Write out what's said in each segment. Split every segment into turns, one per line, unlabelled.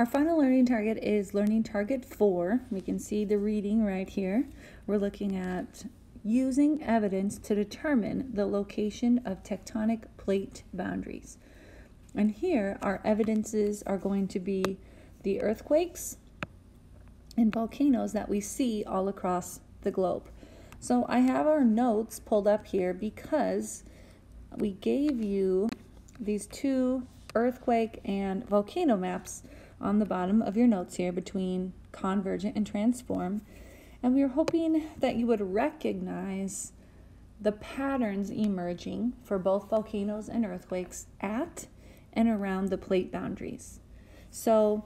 Our final learning target is learning target four. We can see the reading right here. We're looking at using evidence to determine the location of tectonic plate boundaries. And here our evidences are going to be the earthquakes and volcanoes that we see all across the globe. So I have our notes pulled up here because we gave you these two earthquake and volcano maps on the bottom of your notes here between convergent and transform. And we are hoping that you would recognize the patterns emerging for both volcanoes and earthquakes at and around the plate boundaries. So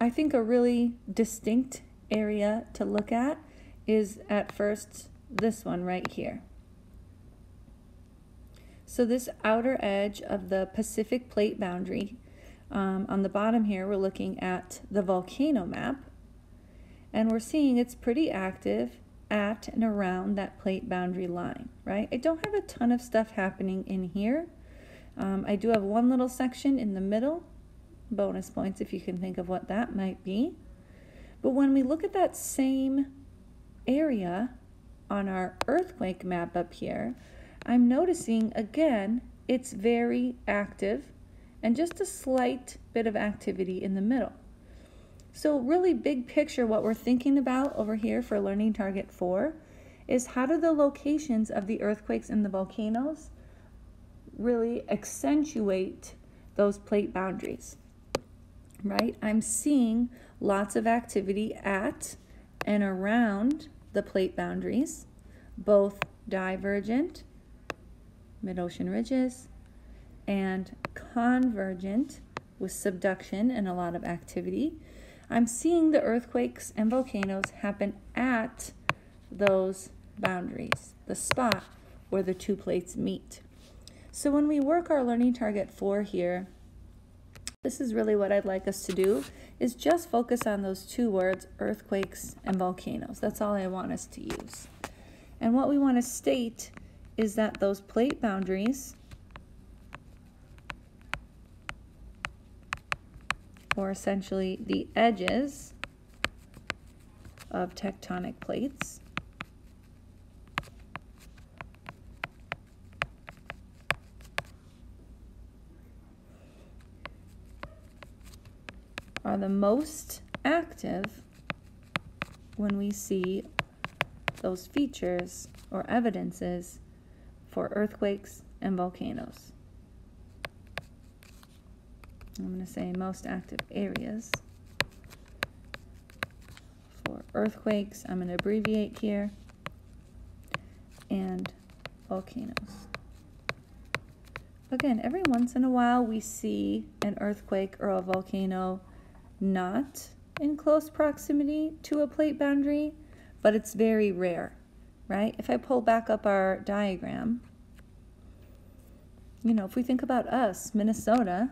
I think a really distinct area to look at is at first this one right here. So this outer edge of the Pacific plate boundary, um, on the bottom here, we're looking at the volcano map, and we're seeing it's pretty active at and around that plate boundary line, right? I don't have a ton of stuff happening in here. Um, I do have one little section in the middle, bonus points if you can think of what that might be. But when we look at that same area on our earthquake map up here, I'm noticing again, it's very active and just a slight bit of activity in the middle. So really big picture, what we're thinking about over here for learning target four is how do the locations of the earthquakes and the volcanoes really accentuate those plate boundaries, right? I'm seeing lots of activity at and around the plate boundaries, both divergent mid-ocean ridges, and convergent with subduction and a lot of activity. I'm seeing the earthquakes and volcanoes happen at those boundaries, the spot where the two plates meet. So when we work our learning target four here, this is really what I'd like us to do, is just focus on those two words, earthquakes and volcanoes. That's all I want us to use. And what we want to state is that those plate boundaries or essentially the edges of tectonic plates are the most active when we see those features or evidences for earthquakes and volcanoes. I'm going to say most active areas. For earthquakes, I'm going to abbreviate here, and volcanoes. Again, every once in a while we see an earthquake or a volcano not in close proximity to a plate boundary, but it's very rare right? If I pull back up our diagram, you know, if we think about us, Minnesota,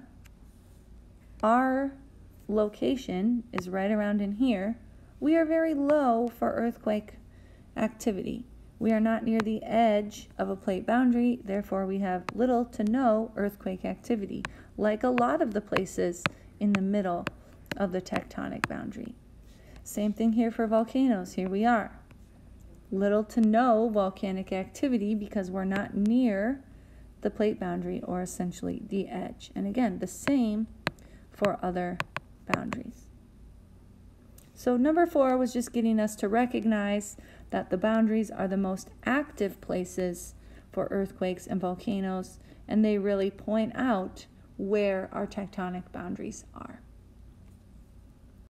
our location is right around in here. We are very low for earthquake activity. We are not near the edge of a plate boundary, therefore we have little to no earthquake activity, like a lot of the places in the middle of the tectonic boundary. Same thing here for volcanoes. Here we are little to no volcanic activity because we're not near the plate boundary or essentially the edge. And again, the same for other boundaries. So number four was just getting us to recognize that the boundaries are the most active places for earthquakes and volcanoes, and they really point out where our tectonic boundaries are.